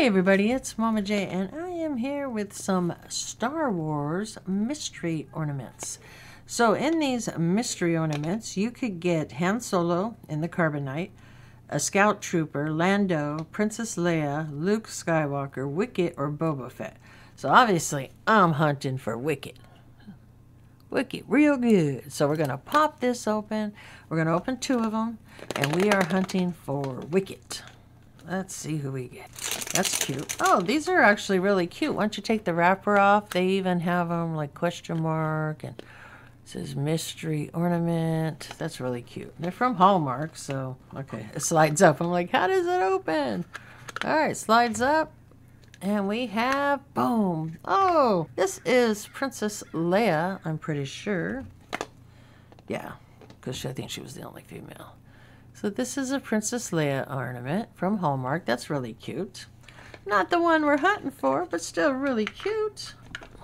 Hey everybody, it's Mama J and I am here with some Star Wars mystery ornaments. So in these mystery ornaments, you could get Han Solo in the Carbonite, a Scout Trooper, Lando, Princess Leia, Luke Skywalker, Wicket, or Boba Fett. So obviously, I'm hunting for Wicket. Wicket, real good. So we're going to pop this open. We're going to open two of them, and we are hunting for Wicket. Let's see who we get. That's cute. Oh, these are actually really cute. Once you take the wrapper off, they even have them like question mark and says mystery ornament. That's really cute. They're from Hallmark, so okay. It slides up. I'm like, how does it open? All right, slides up. And we have, boom. Oh, this is Princess Leia, I'm pretty sure. Yeah, because I think she was the only female. So this is a Princess Leia ornament from Hallmark. That's really cute. Not the one we're hunting for, but still really cute.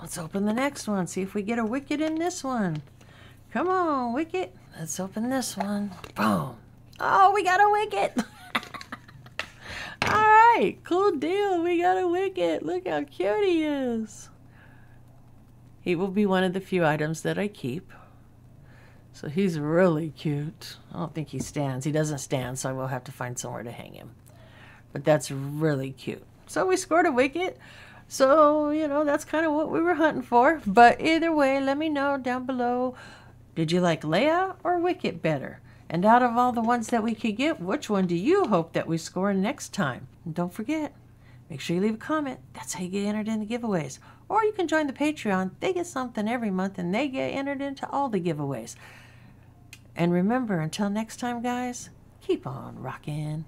Let's open the next one. See if we get a Wicket in this one. Come on, Wicket. Let's open this one. Boom. Oh, we got a Wicket. All right, cool deal. We got a Wicket. Look how cute he is. He will be one of the few items that I keep. So he's really cute. I don't think he stands. He doesn't stand, so I will have to find somewhere to hang him. But that's really cute. So we scored a wicket. So, you know, that's kind of what we were hunting for. But either way, let me know down below. Did you like Leia or Wicket better? And out of all the ones that we could get, which one do you hope that we score next time? And don't forget, make sure you leave a comment. That's how you get entered in the giveaways. Or you can join the Patreon. They get something every month and they get entered into all the giveaways. And remember, until next time, guys, keep on rocking.